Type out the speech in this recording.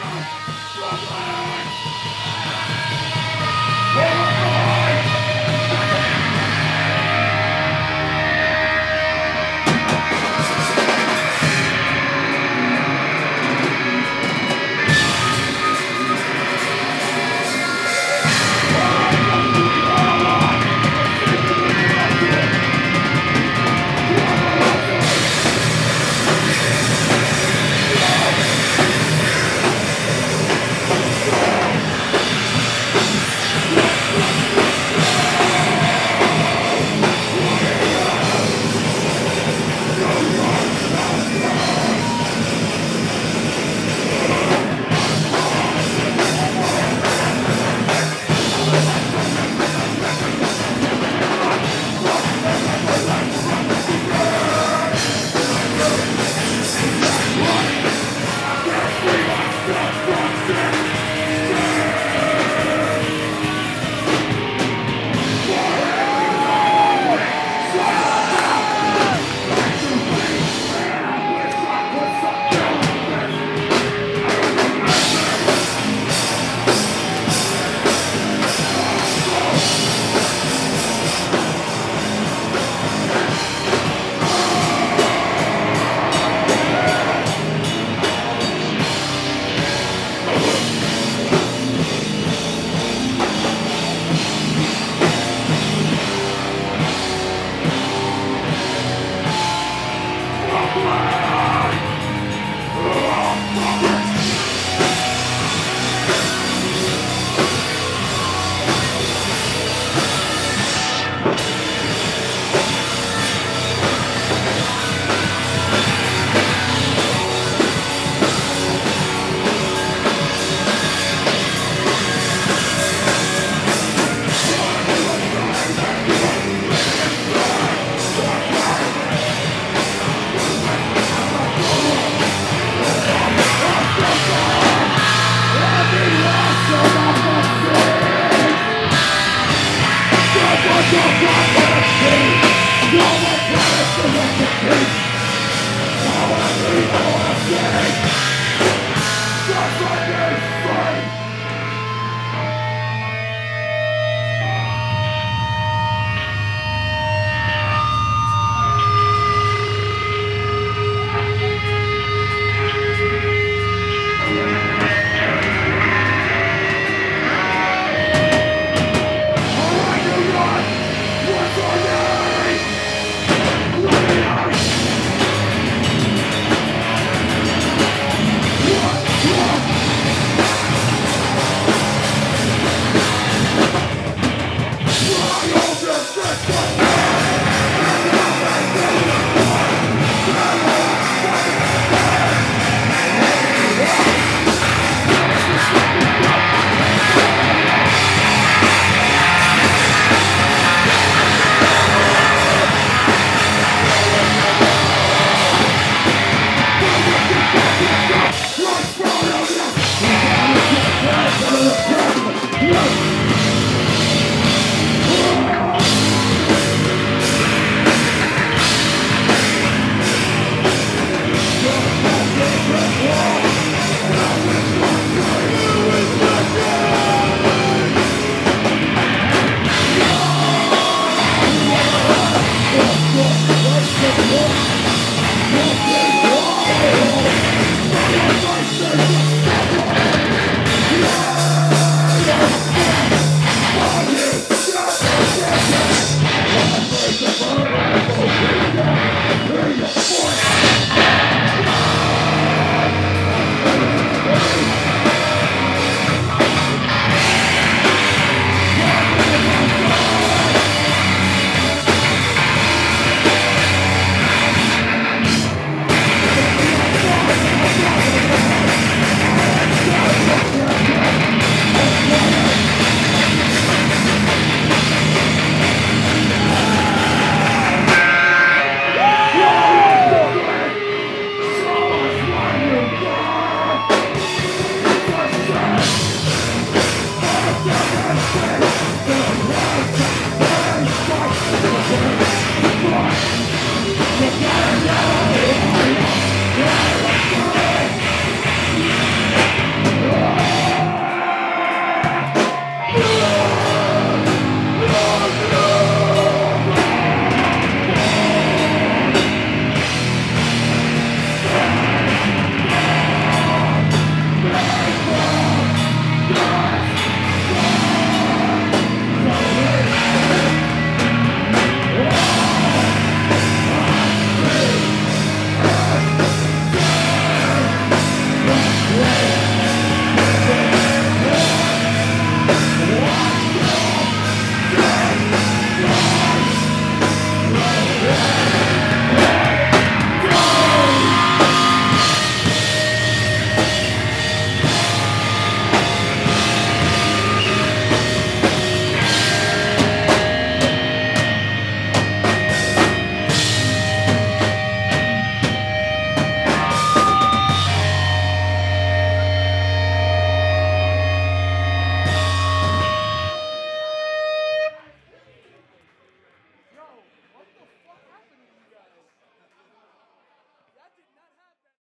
Brother! Brother!